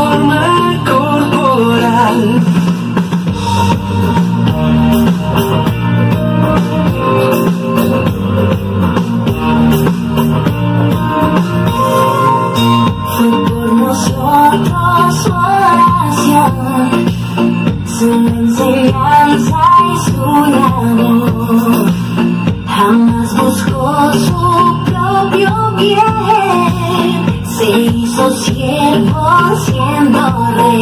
forma corporal.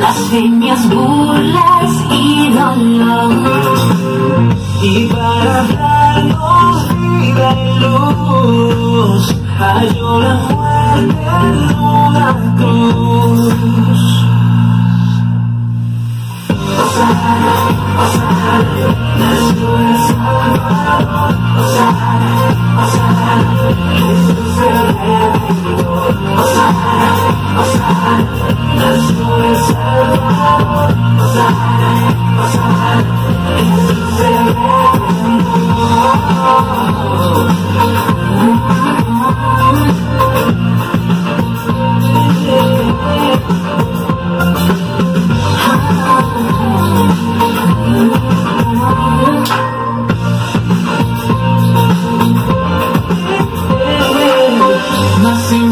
las señas, burlas y dolor. Y para darnos vida y luz, halló la muerte Masada, Masada, Masada, Masada,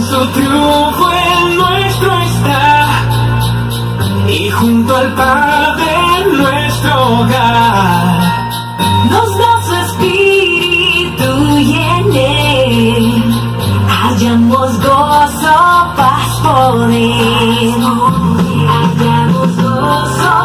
Su triunfo en nuestro está y junto al Padre en nuestro hogar nos da su espíritu y en él hallamos gozo, paz, poder. Hallamos gozo.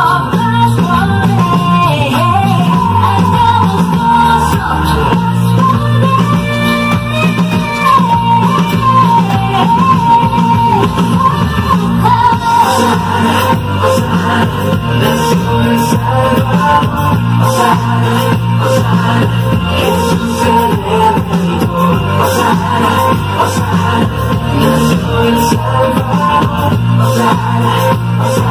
outside, outside, outside, outside, outside.